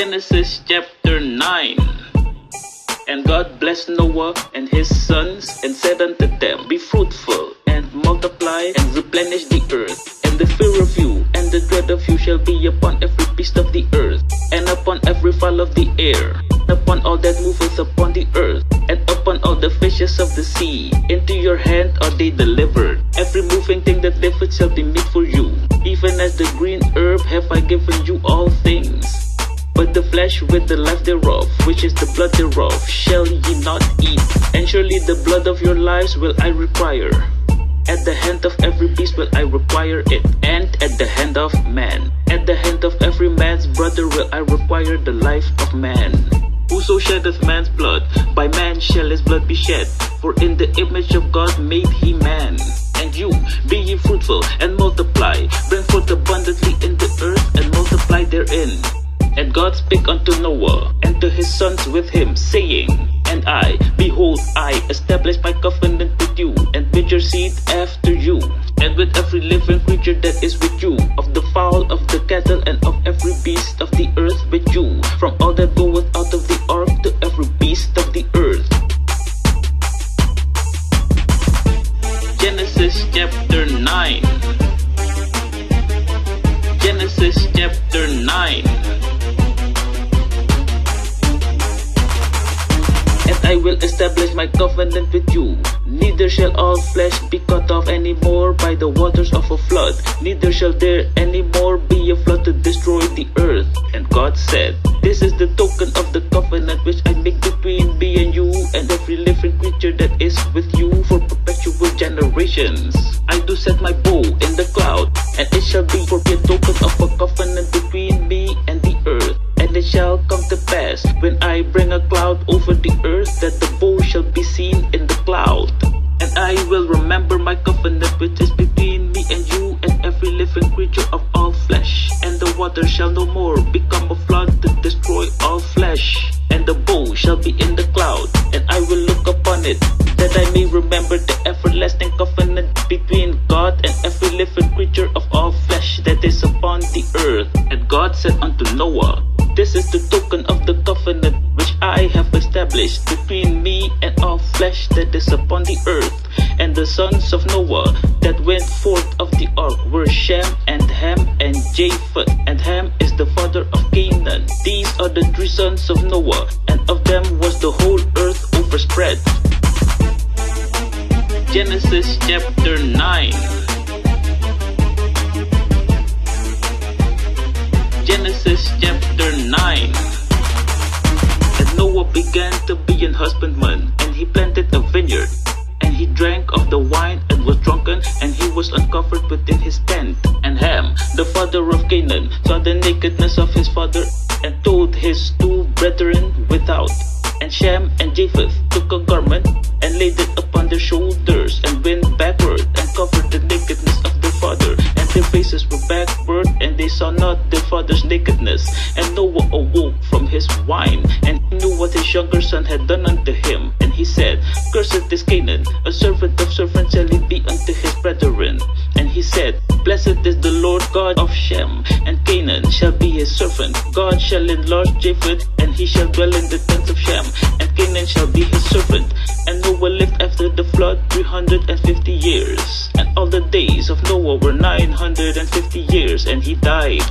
Genesis chapter 9. And God blessed Noah and his sons and said unto them, Be fruitful and multiply and replenish the earth. And the fear of you and the dread of you shall be upon every beast of the earth, and upon every fowl of the air, upon all that moveth upon the earth, and upon all the fishes of the sea. Into your hand are they delivered. Every moving thing that liveth shall be meat for you. Even as the green herb have I given you all things. But the flesh with the life thereof, which is the blood thereof, shall ye not eat. And surely the blood of your lives will I require. At the hand of every beast will I require it, and at the hand of man. At the hand of every man's brother will I require the life of man. Whoso sheddeth man's blood, by man shall his blood be shed. For in the image of God made he man. And you, be ye fruitful and multiply, bring forth abundantly in the earth and multiply therein. Spake unto Noah and to his sons with him, saying, And I, behold, I establish my covenant with you, and with your seed after you, and with every living creature that is with you, of the fowl, of the cattle, and of every beast of the earth with you, from all that goeth out of I will establish my covenant with you. Neither shall all flesh be cut off any more by the waters of a flood, neither shall there any more be a flood to destroy the earth. And God said, This is the token of the covenant which I make between me and you and every living creature that is with you for perpetual generations. I do set my bow earth that the bow shall be seen in the cloud. And I will remember my covenant which is between me and you and every living creature of all flesh. And the water shall no more become a flood to destroy all flesh. And the bow shall be in the cloud, and I will look upon it, that I may remember the everlasting covenant between God and every living creature of all flesh that is upon the earth. And God said unto Noah, This is the token of the covenant I have established between me and all flesh that is upon the earth. And the sons of Noah that went forth of the ark were Shem and Ham and Japheth. And Ham is the father of Canaan. These are the three sons of Noah, and of them was the whole earth overspread. Genesis chapter 9. The nakedness of his father, and told his two brethren without. And Shem and Japheth took a garment and laid it upon their shoulders, and went backward and covered the nakedness of their father. And their faces were backward, and they saw not their father's nakedness. And Noah awoke from his wine, and he knew what his younger son had done unto him. And he said, Cursed is Canaan, a servant of servants shall he be unto his brethren. Blessed is the Lord God of Shem, and Canaan shall be his servant. God shall enlarge Japheth, and he shall dwell in the tents of Shem, and Canaan shall be his servant. And Noah lived after the flood three hundred and fifty years. And all the days of Noah were nine hundred and fifty years, and he died.